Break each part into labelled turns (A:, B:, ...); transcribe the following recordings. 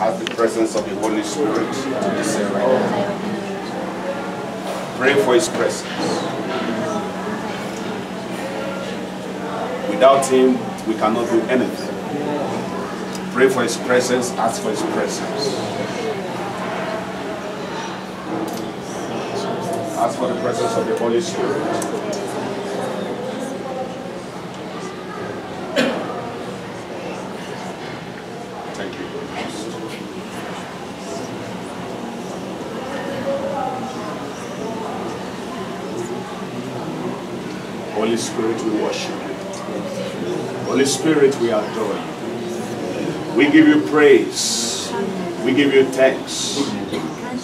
A: Ask the presence of the Holy Spirit to descend right now. Pray for His presence. Without Him, we cannot do anything. Pray for His presence. Ask for His presence. Ask for the presence of the Holy Spirit. Thank you. Holy Spirit, we worship you. Holy Spirit, we adore you. We give you praise. We give you thanks.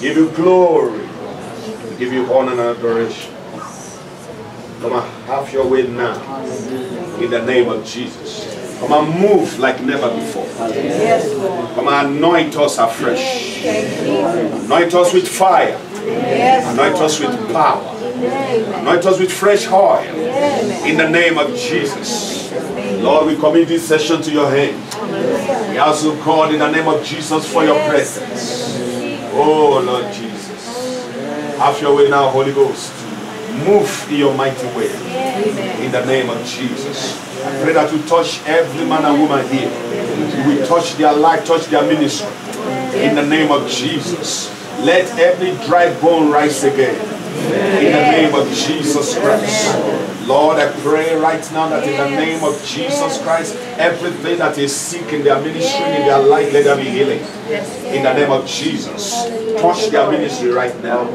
A: Give you glory. We give you honor and adoration. Come on, have your way now. In the name of Jesus. Come on, move like never before.
B: Yes,
A: Come on, anoint us afresh. Anoint us with fire. Anoint us with power. Anoint us with fresh oil. In the name of Jesus. Lord, we commit this session to your hand. We ask you, God, in the name of Jesus, for your presence. Oh, Lord Jesus. Have your way now, Holy Ghost. Move in your mighty way. In the name of Jesus. I pray that you touch every man and woman here. You will touch their life, touch their ministry. In the name of Jesus. Let every dry bone rise again. In the name of Jesus Christ. Lord, I pray right now that in the name of Jesus Christ, everything that is sick in their ministry, in their life, let there be healing. In the name of Jesus. Touch their ministry right now.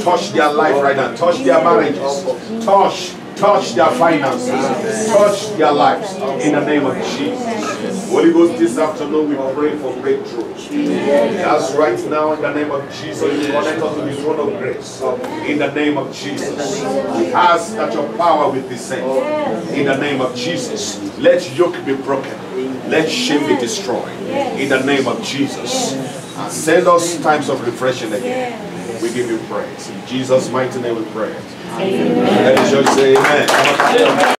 A: Touch their life right now. Touch their marriages. Touch, touch their finances. Touch their lives. In the name of Jesus. Holy Ghost, this afternoon we pray for breakthrough. As right now, in the name of Jesus, you connect us to the throne of grace. In the name of Jesus. We ask that your power will descend. In the name of Jesus. Let yoke be broken. Let shame be destroyed. In the name of Jesus. Send us times of refreshing again. We give you praise. In Jesus' mighty name we pray. Let the church say amen.